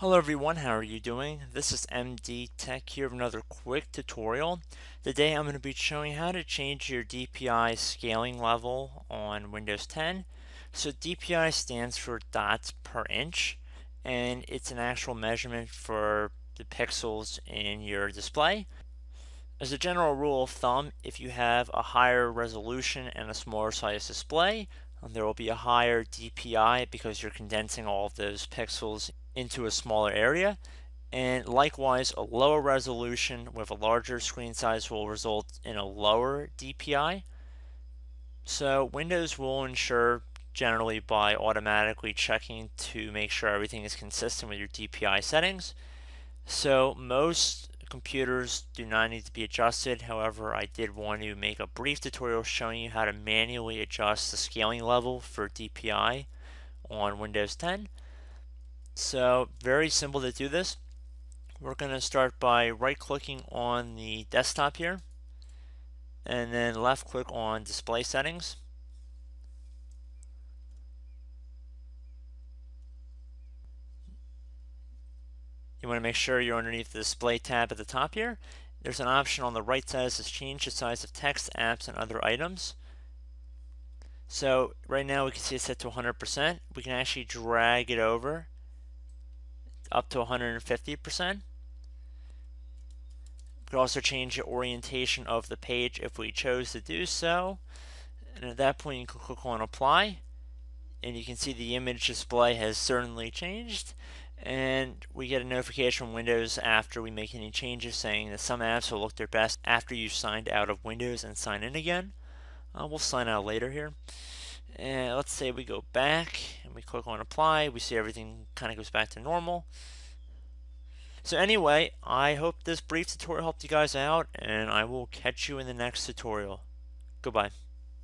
Hello everyone, how are you doing? This is MD Tech here with another quick tutorial. Today I'm going to be showing how to change your DPI scaling level on Windows 10. So DPI stands for dots per inch and it's an actual measurement for the pixels in your display. As a general rule of thumb, if you have a higher resolution and a smaller size display, there will be a higher DPI because you're condensing all of those pixels into a smaller area. And likewise, a lower resolution with a larger screen size will result in a lower DPI. So Windows will ensure generally by automatically checking to make sure everything is consistent with your DPI settings. So most computers do not need to be adjusted. However, I did want to make a brief tutorial showing you how to manually adjust the scaling level for DPI on Windows 10. So very simple to do this. We're going to start by right clicking on the desktop here and then left click on display settings. You want to make sure you're underneath the display tab at the top here. There's an option on the right side that says change the size of text, apps, and other items. So right now we can see it's set to 100%. We can actually drag it over up to 150%. We could also change the orientation of the page if we chose to do so. And at that point you can click on apply and you can see the image display has certainly changed and we get a notification from Windows after we make any changes saying that some apps will look their best after you've signed out of Windows and sign in again. Uh, we'll sign out later here. And let's say we go back we click on apply, we see everything kind of goes back to normal. So anyway, I hope this brief tutorial helped you guys out and I will catch you in the next tutorial. Goodbye.